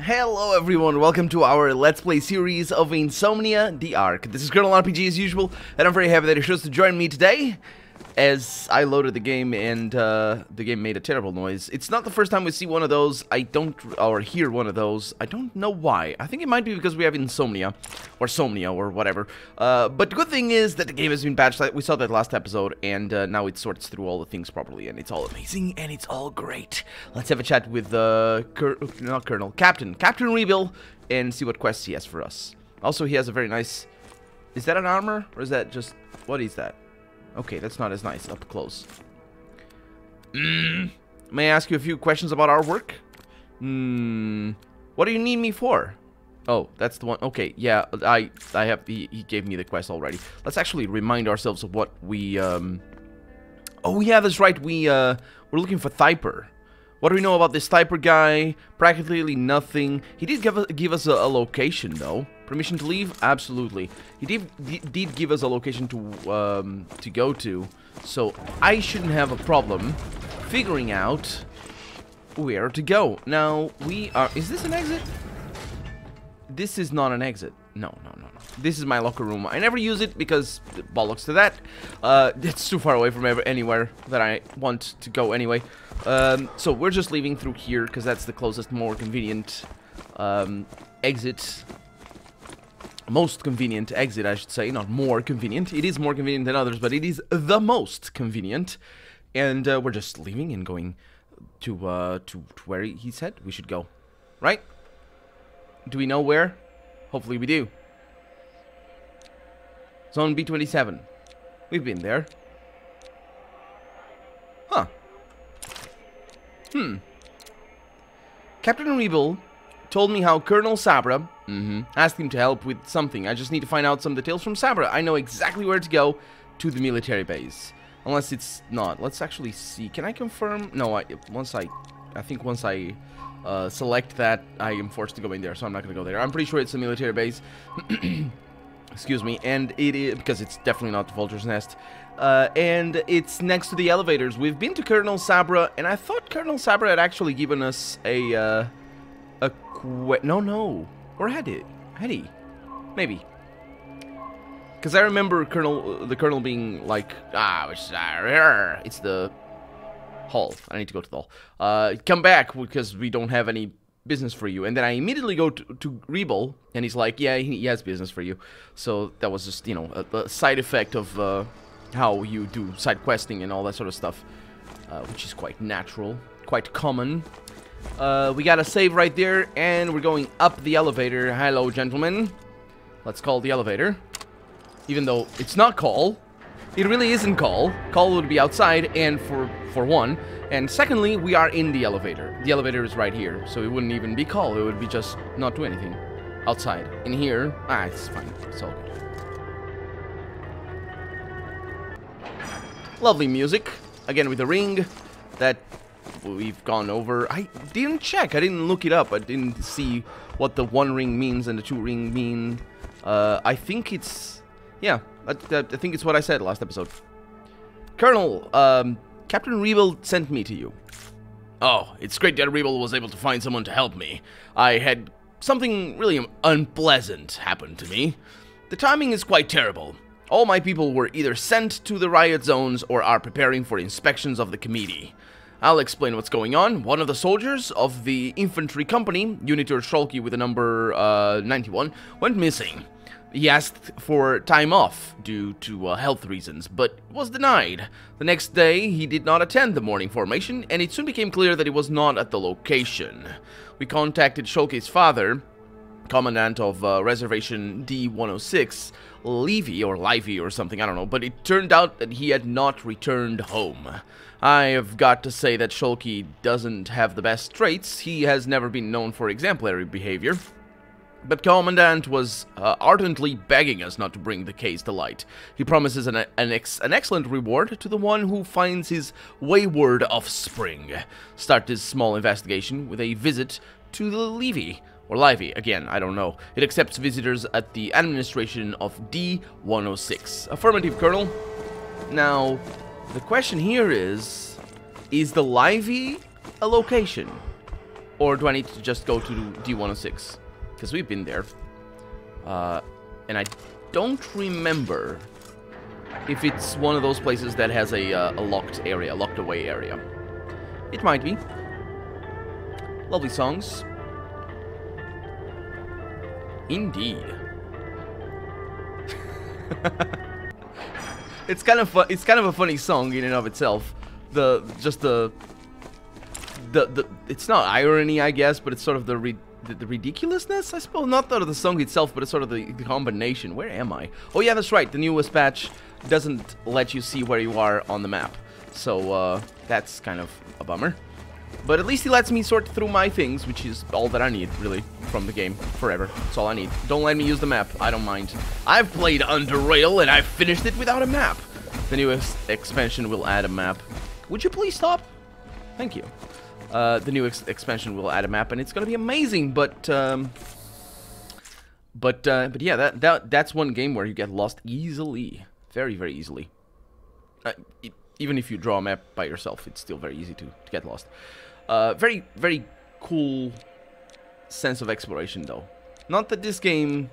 Hello everyone, welcome to our Let's Play series of Insomnia, The Ark. This is Colonel RPG as usual, and I'm very happy that you chose to join me today as I loaded the game and uh, the game made a terrible noise. It's not the first time we see one of those. I don't, or hear one of those. I don't know why. I think it might be because we have insomnia, or somnia, or whatever. Uh, but the good thing is that the game has been patched. We saw that last episode, and uh, now it sorts through all the things properly, and it's all amazing, and it's all great. Let's have a chat with, uh, not Colonel, Captain, Captain Rebel, and see what quests he has for us. Also, he has a very nice... Is that an armor, or is that just... What is that? Okay, that's not as nice up close. Mm. May I ask you a few questions about our work? Hmm. What do you need me for? Oh, that's the one. Okay, yeah, I I have he, he gave me the quest already. Let's actually remind ourselves of what we um Oh yeah, that's right. We uh we're looking for Thyper. What do we know about this Thyper guy? Practically nothing. He did give us, give us a, a location though. Permission to leave? Absolutely. He did, did give us a location to um, to go to, so I shouldn't have a problem figuring out where to go. Now, we are... Is this an exit? This is not an exit. No, no, no, no. This is my locker room. I never use it because bollocks to that. Uh, it's too far away from ever, anywhere that I want to go anyway. Um, so we're just leaving through here because that's the closest, more convenient um, exit most convenient exit, I should say, not more convenient. It is more convenient than others, but it is the most convenient. And uh, we're just leaving and going to, uh, to, to where he said we should go. Right? Do we know where? Hopefully we do. Zone B27. We've been there. Huh. Hmm. Captain Rebel told me how Colonel Sabra mm -hmm, asked him to help with something. I just need to find out some details from Sabra. I know exactly where to go to the military base. Unless it's not. Let's actually see. Can I confirm? No, I once I I think once I uh, select that, I am forced to go in there, so I'm not going to go there. I'm pretty sure it's a military base. Excuse me. And it is, because it's definitely not the Vulture's Nest. Uh, and it's next to the elevators. We've been to Colonel Sabra, and I thought Colonel Sabra had actually given us a... Uh, no, no. Or had it? Had he? Maybe. Because I remember Colonel, the Colonel being like, ah, it's the hall. I need to go to the hall. Uh, come back because we don't have any business for you. And then I immediately go to, to Rebel, and he's like, yeah, he, he, has business for you. So that was just, you know, a, a side effect of uh, how you do side questing and all that sort of stuff, uh, which is quite natural, quite common uh, we got a save right there, and we're going up the elevator. Hello, gentlemen. Let's call the elevator. Even though it's not call. It really isn't call. Call would be outside, and for, for one. And secondly, we are in the elevator. The elevator is right here, so it wouldn't even be call. It would be just not do anything. Outside. In here, ah, it's fine. It's all good. Lovely music. Again with the ring. That we've gone over. I didn't check. I didn't look it up. I didn't see what the one ring means and the two ring mean. Uh, I think it's... Yeah, I, I, think it's what I said last episode. Colonel, um, Captain Rebel sent me to you. Oh, it's great that Rebel was able to find someone to help me. I had something really unpleasant happen to me. The timing is quite terrible. All my people were either sent to the riot zones or are preparing for inspections of the committee. I'll explain what's going on. One of the soldiers of the infantry company, Unitor Shulky with the number uh, 91, went missing. He asked for time off due to uh, health reasons, but was denied. The next day, he did not attend the morning formation, and it soon became clear that he was not at the location. We contacted Shulky's father, commandant of uh, Reservation D-106, Levy, or Livy or something, I don't know, but it turned out that he had not returned home. I have got to say that Shulky doesn't have the best traits. He has never been known for exemplary behavior. But Commandant was uh, ardently begging us not to bring the case to light. He promises an, an, ex an, excellent reward to the one who finds his wayward offspring. Start this small investigation with a visit to the Levy, or Livy, again, I don't know. It accepts visitors at the administration of D-106. Affirmative, Colonel. Now, the question here is, is the Livy a location? Or do I need to just go to D106? Because we've been there. Uh, and I don't remember if it's one of those places that has a, uh, a locked area, locked away area. It might be. Lovely songs. Indeed. it's kind of it's kind of a funny song in and of itself. The just the the the it's not irony, I guess, but it's sort of the re, the, the, ridiculousness, I suppose. Not the, the song itself, but it's sort of the, the combination. Where am I? Oh yeah, that's right. The newest patch doesn't let you see where you are on the map, so uh, that's kind of a bummer. But at least he lets me sort through my things, which is all that I need, really, from the game. Forever. That's all I need. Don't let me use the map. I don't mind. I've played Underrail, and I've finished it without a map. The newest expansion will add a map. Would you please stop? Thank you. Uh, the new ex expansion will add a map, and it's gonna be amazing, but... Um, but, uh, but yeah, that, that that's one game where you get lost easily. Very, very easily. Uh, it, even if you draw a map by yourself, it's still very easy to, to get lost. Uh, very, very cool sense of exploration, though. Not that this game...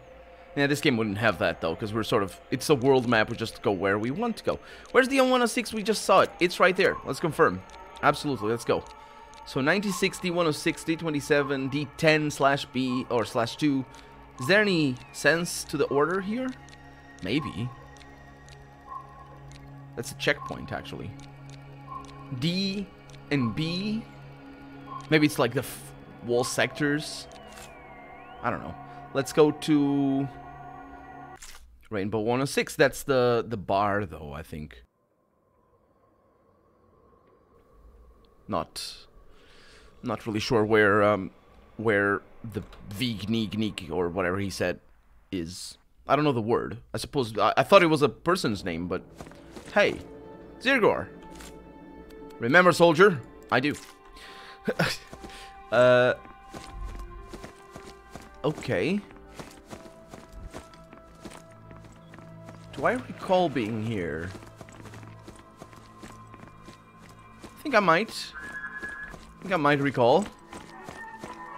Yeah, this game wouldn't have that, though, because we're sort of... It's a world map, we just go where we want to go. Where's the M106? We just saw it. It's right there. Let's confirm. Absolutely, let's go. So 96, D106, D27, D10 slash B, or slash 2. Is there any sense to the order here? Maybe. That's a checkpoint, actually. D and B Maybe it's like the wall sectors. I don't know. Let's go to Rainbow 106. That's the the bar, though. I think. Not, not really sure where um where the Vignig or whatever he said is. I don't know the word. I suppose I, I thought it was a person's name, but hey, Zirgor. Remember, soldier? I do. uh. Okay. Do I recall being here? I think I might. I think I might recall.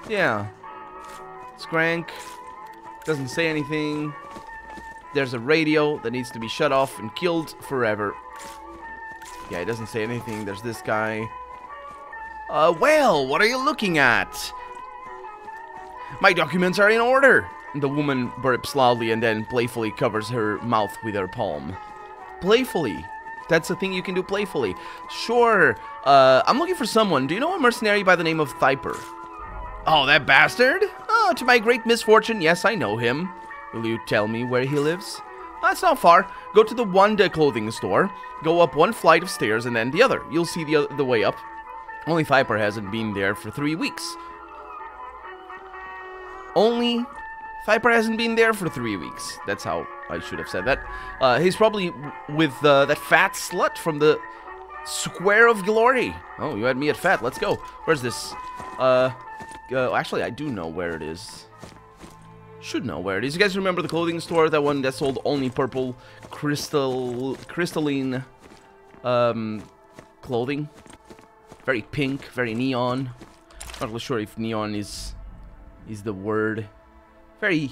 Yeah. Scrank. Doesn't say anything. There's a radio that needs to be shut off and killed forever. Yeah, it doesn't say anything. There's this guy. Uh, well, what are you looking at? My documents are in order. The woman burps loudly and then playfully covers her mouth with her palm. Playfully. That's a thing you can do playfully. Sure. Uh, I'm looking for someone. Do you know a mercenary by the name of Thyper? Oh, that bastard? Oh, to my great misfortune, yes, I know him. Will you tell me where he lives? That's not far. Go to the Wanda clothing store, go up one flight of stairs and then the other. You'll see the, the way up. Only Viper hasn't been there for three weeks. Only Viper hasn't been there for three weeks. That's how I should have said that. Uh, he's probably with uh, that fat slut from the Square of Glory. Oh, you had me at fat. Let's go. Where's this? Uh, uh, actually, I do know where it is. Should know where it is. You guys remember the clothing store? That one that sold only purple crystal crystalline um, clothing? Very pink, very neon. Not really sure if neon is is the word. Very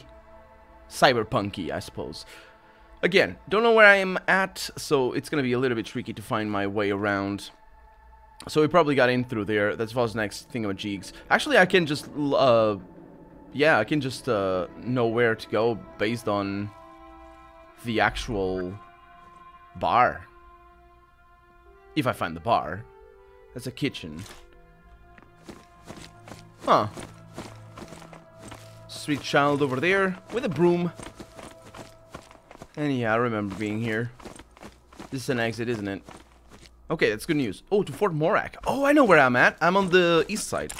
cyberpunky, I suppose. Again, don't know where I am at, so it's gonna be a little bit tricky to find my way around. So we probably got in through there. That's Voss next thing of jigs. Actually, I can just, uh, yeah, I can just uh, know where to go based on the actual bar. If I find the bar. That's a kitchen. Huh. Sweet child over there with a broom. And yeah, I remember being here. This is an exit, isn't it? Okay, that's good news. Oh, to Fort Morak. Oh, I know where I'm at. I'm on the east side.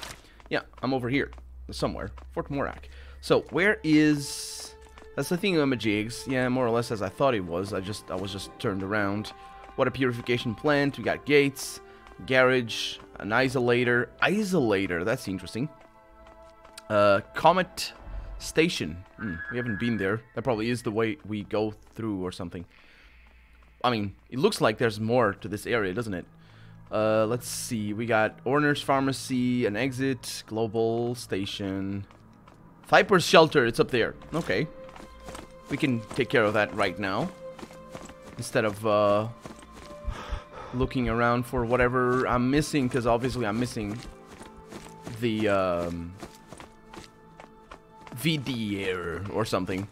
Yeah, I'm over here. Somewhere. Fort Morak. So, where is... That's the thing on jigs. Yeah, more or less as I thought it was. I just I was just turned around. Water purification plant. We got gates garage, an isolator. Isolator, that's interesting. Uh, Comet Station. Hmm, we haven't been there. That probably is the way we go through or something. I mean, it looks like there's more to this area, doesn't it? Uh, let's see. We got Orner's Pharmacy, an exit, global station. Viper's Shelter, it's up there. Okay. We can take care of that right now. Instead of uh, looking around for whatever I'm missing, because obviously I'm missing the um, VD error or something.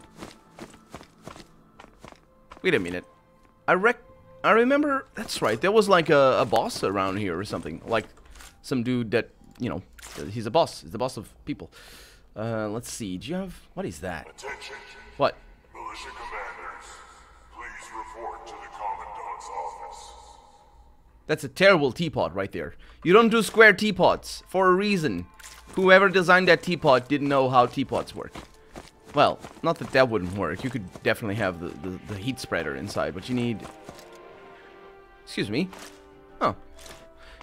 Wait a minute. I rec I remember that's right. There was like a, a boss around here or something. Like some dude that, you know, he's a boss. He's the boss of people. Uh, let's see. Do you have what is that? Attention. What? Militia commanders, please report to the Commandant's office. That's a terrible teapot right there. You don't do square teapots for a reason. Whoever designed that teapot didn't know how teapots work. Well, not that that wouldn't work. You could definitely have the, the, the heat spreader inside, but you need... Excuse me. Oh.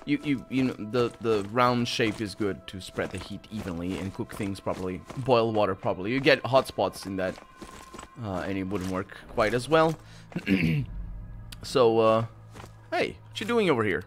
You, you, you know, the, the round shape is good to spread the heat evenly and cook things properly. Boil water properly. You get hot spots in that, uh, and it wouldn't work quite as well. so, uh, hey, what you doing over here?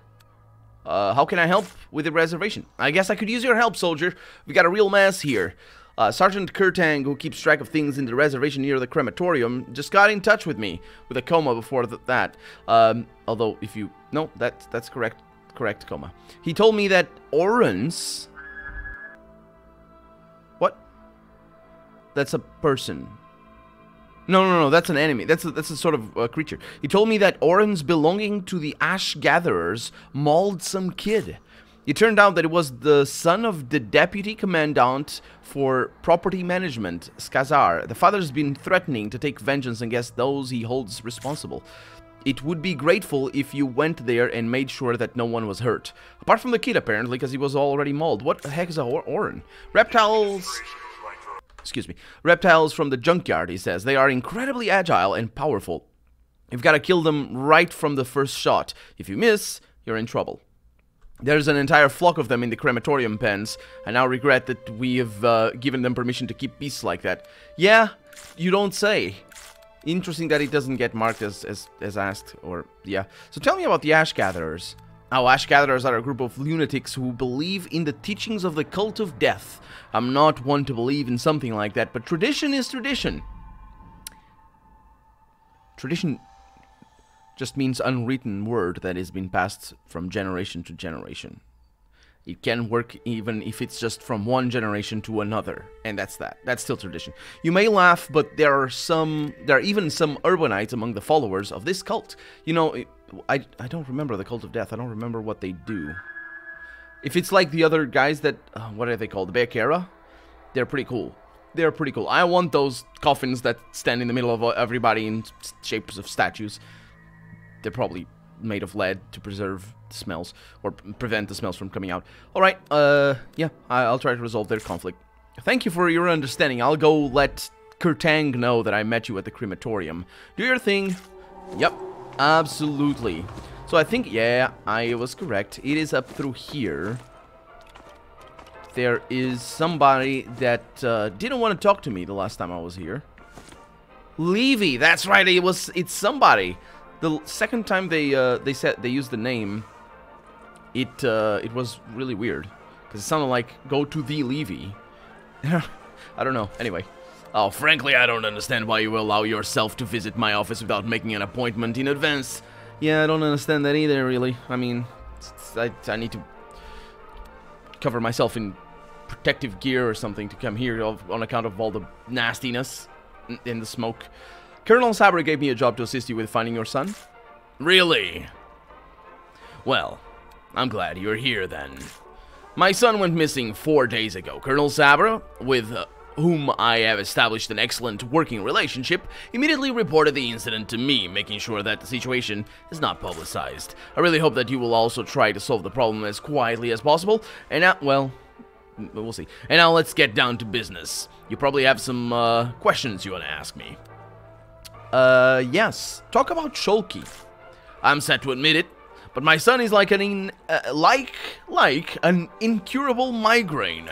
Uh, how can I help with the reservation? I guess I could use your help, soldier. We got a real mess here. Uh, Sergeant Kurtang, who keeps track of things in the reservation near the crematorium, just got in touch with me with a coma before th that. Um, although, if you... No, that, that's correct. Correct, coma. He told me that Orans... What? That's a person. No, no, no, that's an enemy. That's a, that's a sort of uh, creature. He told me that Orans belonging to the Ash Gatherers mauled some kid. It turned out that it was the son of the deputy commandant for property management, Skazar. The father's been threatening to take vengeance against those he holds responsible. It would be grateful if you went there and made sure that no one was hurt. Apart from the kid, apparently, because he was already mauled. What the heck is a or Oran? Reptiles... Excuse me. Reptiles from the junkyard, he says. They are incredibly agile and powerful. You've got to kill them right from the first shot. If you miss, you're in trouble. There's an entire flock of them in the crematorium pens. I now regret that we have uh, given them permission to keep beasts like that. Yeah, you don't say. Interesting that it doesn't get marked as, as, as asked, or, yeah. So tell me about the Ash Gatherers. Oh, Ash Gatherers are a group of lunatics who believe in the teachings of the cult of death. I'm not one to believe in something like that, but tradition is tradition. Tradition just means unwritten word that has been passed from generation to generation. It can work even if it's just from one generation to another, and that's that. That's still tradition. You may laugh, but there are some, there are even some urbanites among the followers of this cult. You know, I, I don't remember the cult of death. I don't remember what they do. If it's like the other guys that, uh, what are they called, the Beakera? They're pretty cool. They're pretty cool. I want those coffins that stand in the middle of everybody in shapes of statues. They're probably made of lead to preserve the smells or prevent the smells from coming out. All right, uh, yeah, I'll try to resolve their conflict. Thank you for your understanding. I'll go let Kurtang know that I met you at the crematorium. Do your thing. Yep, absolutely. So I think, yeah, I was correct. It is up through here. There is somebody that uh, didn't want to talk to me the last time I was here. Levy, that's right. It was. It's somebody. The second time they uh, they said they used the name, it uh, it was really weird because it sounded like go to the Levy. I don't know. Anyway. Oh, frankly, I don't understand why you allow yourself to visit my office without making an appointment in advance. Yeah, I don't understand that either, really. I mean, I, I need to cover myself in protective gear or something to come here on account of all the nastiness in the smoke. Colonel Sabre gave me a job to assist you with finding your son. Really? Well, I'm glad you're here then. My son went missing four days ago. Colonel Sabre, with uh, whom I have established an excellent working relationship, immediately reported the incident to me, making sure that the situation is not publicized. I really hope that you will also try to solve the problem as quietly as possible, and now, well, we'll see. And now let's get down to business. You probably have some uh, questions you want to ask me. Uh, yes. Talk about Shulky. I'm sad to admit it, but my son is like an in, uh, like like an incurable migraine.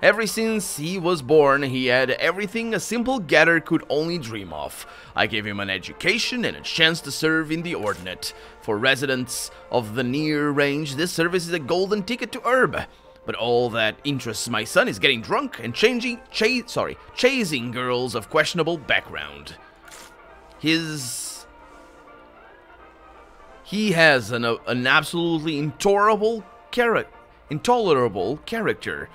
Ever since he was born, he had everything a simple getter could only dream of. I gave him an education and a chance to serve in the Ordinate. For residents of the near range, this service is a golden ticket to herb. But all that interests my son is getting drunk and changing, cha sorry, chasing girls of questionable background. His he has an, an absolutely intolerable character, intolerable character.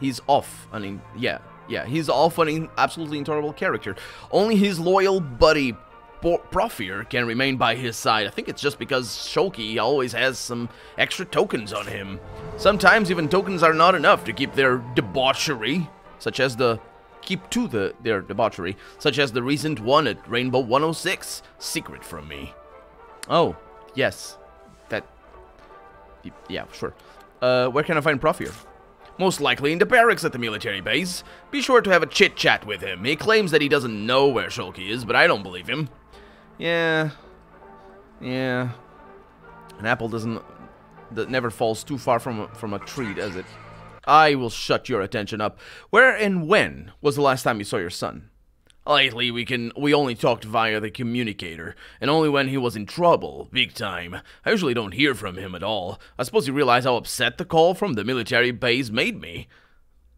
He's off an in, yeah, yeah, he's off an absolutely intolerable character. Only his loyal buddy Profir can remain by his side. I think it's just because Shulky always has some extra tokens on him. Sometimes even tokens are not enough to keep their debauchery, such as the keep to the their debauchery, such as the recent one at Rainbow 106, secret from me. Oh, yes. That yeah, sure. Uh, where can I find Profir? Most likely in the barracks at the military base. Be sure to have a chit-chat with him. He claims that he doesn't know where Shulky is, but I don't believe him. Yeah. Yeah. An apple doesn't... That never falls too far from from a tree, does it? I will shut your attention up. Where and when was the last time you saw your son? Lately, we can we only talked via the communicator, and only when he was in trouble, big time. I usually don't hear from him at all. I suppose you realize how upset the call from the military base made me.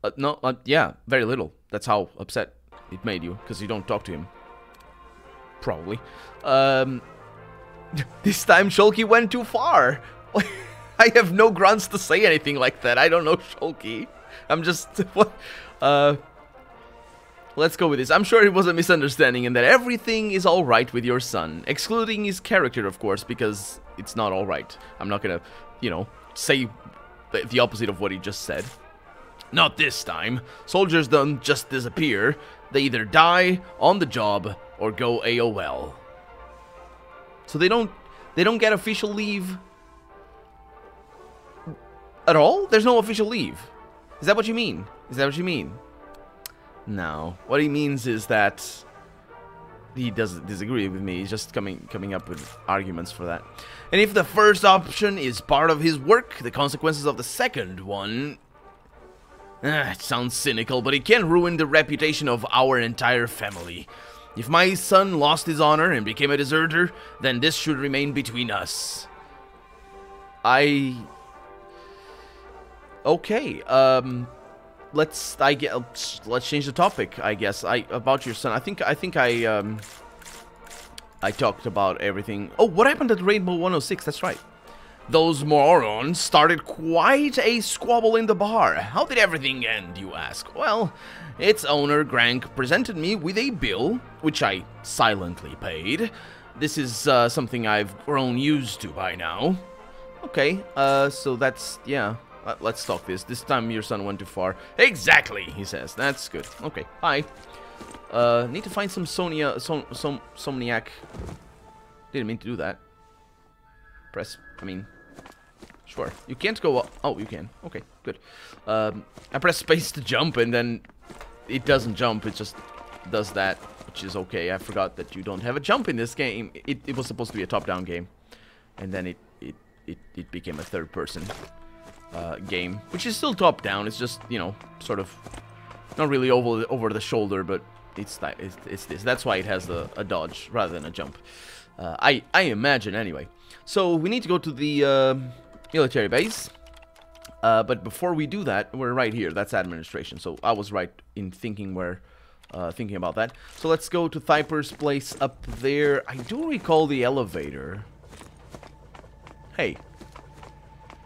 Uh, no, uh, yeah, very little. That's how upset it made you, because you don't talk to him. Probably. Um, this time Shulky went too far. I have no grounds to say anything like that. I don't know Shulky. I'm just what. Uh, Let's go with this. I'm sure it was a misunderstanding and that everything is alright with your son. Excluding his character, of course, because it's not alright. I'm not gonna, you know, say the opposite of what he just said. Not this time. Soldiers don't just disappear. They either die on the job or go AWOL. So they don't they don't get official leave at all? There's no official leave. Is that what you mean? Is that what you mean? No. What he means is that he doesn't disagree with me. He's just coming coming up with arguments for that. And if the first option is part of his work, the consequences of the second one... Uh, it sounds cynical, but it can ruin the reputation of our entire family. If my son lost his honor and became a deserter, then this should remain between us. I... Okay, um let's I get let's change the topic. I guess I about your son. I think I think I um I talked about everything. Oh, what happened at Rainbow 106? That's right. Those morons started quite a squabble in the bar. How did everything end, you ask? Well, its owner, Grank, presented me with a bill, which I silently paid. This is uh, something I've grown used to by now. Okay, uh, so that's, yeah, uh, let's talk this. This time your son went too far. Exactly, he says. That's good. Okay, bye. Uh, need to find some Sonia, some, Somniac. Didn't mean to do that. Press, I mean, sure. You can't go up. Oh, you can. Okay, good. Um, I press space to jump and then it doesn't jump. It just does that, which is okay. I forgot that you don't have a jump in this game. It, it was supposed to be a top-down game. And then it, it, it, it became a third person uh, game, which is still top-down. It's just, you know, sort of not really over, over the shoulder, but it's, it's, it's this. That's why it has the, a dodge rather than a jump. Uh, I, I imagine, anyway. So, we need to go to the uh, military base. Uh, but before we do that, we're right here. That's administration. So, I was right in thinking where... Uh, thinking about that. So let's go to Thyper's place up there. I do recall the elevator. Hey.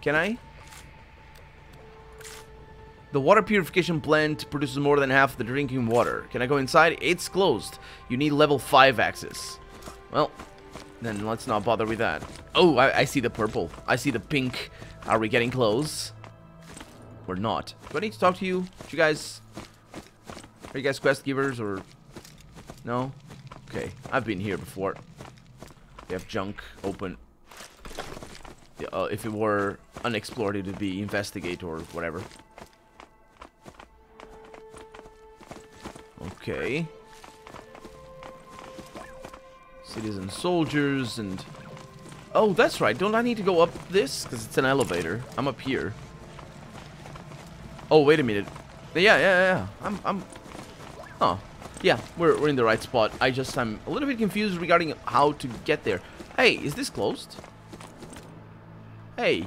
Can I? The water purification plant produces more than half the drinking water. Can I go inside? It's closed. You need level 5 access. Well, then let's not bother with that. Oh, I, I see the purple. I see the pink. Are we getting close? We're not. Do I need to talk to you? Do you guys... Are you guys quest givers or... No? Okay, I've been here before. We have junk open. Uh, if it were unexplored, it would be investigate or whatever. Okay. Citizen soldiers and... Oh, that's right. Don't I need to go up this? Because it's an elevator. I'm up here. Oh, wait a minute. Yeah, yeah, yeah. I'm, I'm. Oh, yeah. We're we're in the right spot. I just I'm a little bit confused regarding how to get there. Hey, is this closed? Hey.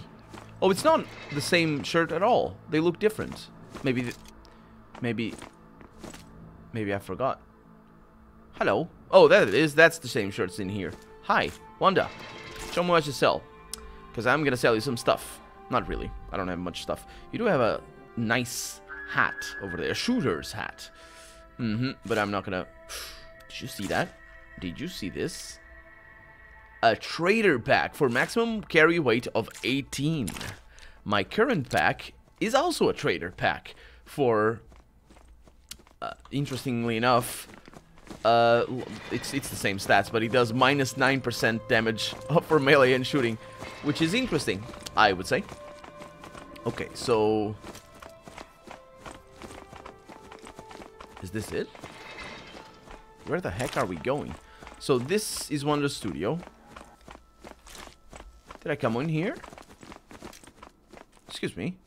Oh, it's not the same shirt at all. They look different. Maybe, th maybe, maybe I forgot. Hello. Oh, that it is. That's the same shirts in here. Hi, Wanda. Show me what you sell. Because I'm going to sell you some stuff. Not really. I don't have much stuff. You do have a nice hat over there. A shooter's hat. Mm-hmm. But I'm not going to... Did you see that? Did you see this? A trader pack for maximum carry weight of 18. My current pack is also a trader pack for... Uh, interestingly enough, uh, it's it's the same stats, but he does minus 9% damage for melee and shooting, which is interesting, I would say. Okay, so... Is this it? Where the heck are we going? So this is Wonder Studio. Did I come in here? Excuse me.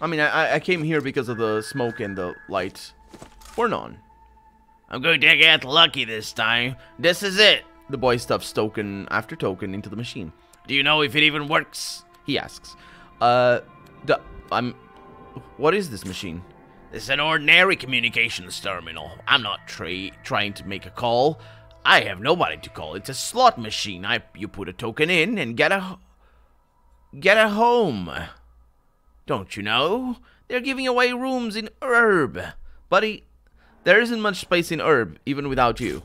I mean, I, I came here because of the smoke and the light. Or none. I'm going to get lucky this time. This is it. The boy stuffs token after token into the machine. Do you know if it even works? He asks. Uh, the, I'm... What is this machine? It's an ordinary communications terminal. I'm not tra trying to make a call. I have nobody to call. It's a slot machine. I you put a token in and get a get a home. Don't you know? They're giving away rooms in Herb. Buddy, there isn't much space in Herb, even without you.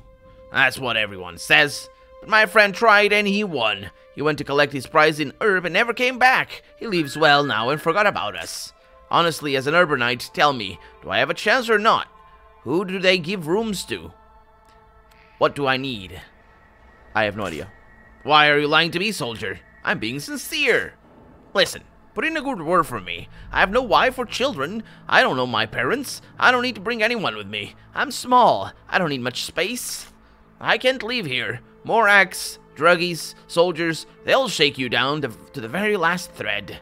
That's what everyone says. But my friend tried and he won. He went to collect his prize in Herb and never came back. He leaves well now and forgot about us. Honestly, as an urbanite, tell me, do I have a chance or not? Who do they give rooms to? What do I need? I have no idea. Why are you lying to me, soldier? I'm being sincere. Listen, put in a good word for me. I have no wife or children. I don't know my parents. I don't need to bring anyone with me. I'm small. I don't need much space. I can't leave here. Morax, druggies, soldiers, they'll shake you down to, to the very last thread.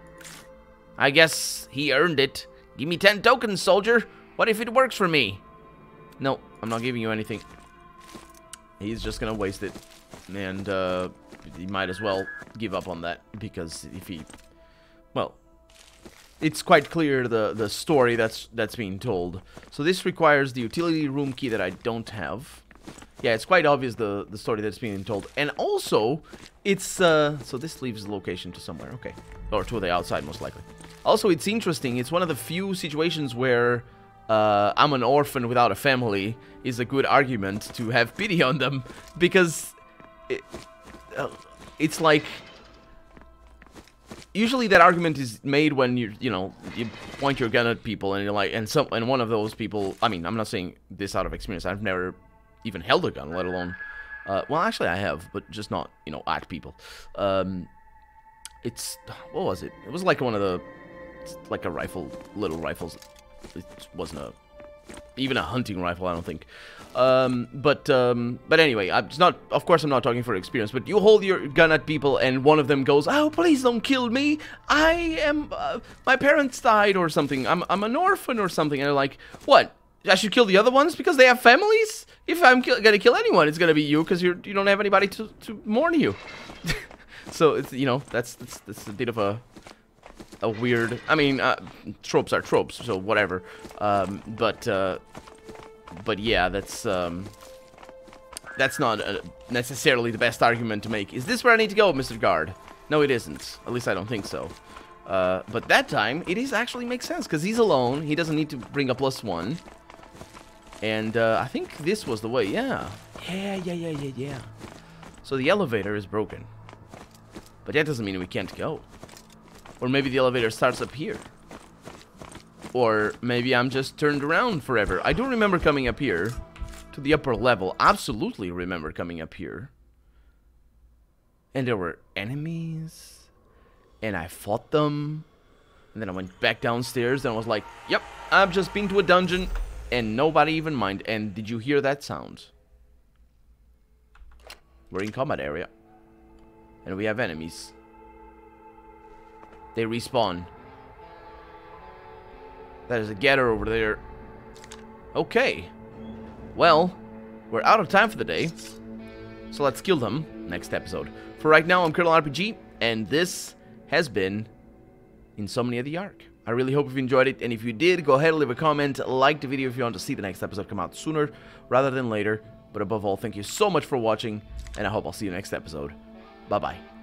I guess he earned it. Give me ten tokens, soldier. What if it works for me? No, I'm not giving you anything. He's just gonna waste it. And, uh, he might as well give up on that. Because if he... Well, it's quite clear the, the story that's, that's being told. So this requires the utility room key that I don't have. Yeah, it's quite obvious the, the story that's being told. And also, it's, uh, so this leaves the location to somewhere, okay. Or to the outside, most likely. Also, it's interesting, it's one of the few situations where uh, I'm an orphan without a family is a good argument to have pity on them, because it, uh, it's like, usually that argument is made when you you know you point your gun at people and you're like and some and one of those people I mean I'm not saying this out of experience I've never even held a gun let alone uh, well actually I have but just not you know at people. Um, it's what was it? It was like one of the like a rifle little rifles. It wasn't a even a hunting rifle I don't think um, but um, but anyway, I'm not. Of course, I'm not talking for experience. But you hold your gun at people, and one of them goes, "Oh, please don't kill me! I am. Uh, my parents died, or something. I'm I'm an orphan, or something." And they're like, "What? I should kill the other ones because they have families? If I'm ki gonna kill anyone, it's gonna be you because you're you don't have anybody to to mourn you." so it's you know that's that's that's a bit of a a weird. I mean, uh, tropes are tropes, so whatever. Um, but. Uh, but yeah, that's um, that's not uh, necessarily the best argument to make. Is this where I need to go, Mr. Guard? No, it isn't. At least I don't think so. Uh, but that time, it is actually makes sense, because he's alone. He doesn't need to bring a plus one. And uh, I think this was the way, yeah. Yeah, yeah, yeah, yeah, yeah. So the elevator is broken. But that doesn't mean we can't go. Or maybe the elevator starts up here. Or maybe I'm just turned around forever. I do remember coming up here to the upper level. Absolutely remember coming up here. And there were enemies. And I fought them. And then I went back downstairs and I was like, yep, I've just been to a dungeon. And nobody even mind. And did you hear that sound? We're in combat area. And we have enemies. They respawn. That is a getter over there. Okay. Well, we're out of time for the day. So let's kill them next episode. For right now, I'm Colonel RPG, and this has been Insomnia of the Ark. I really hope you've enjoyed it, and if you did, go ahead and leave a comment, like the video if you want to see the next episode come out sooner rather than later. But above all, thank you so much for watching, and I hope I'll see you next episode. Bye-bye.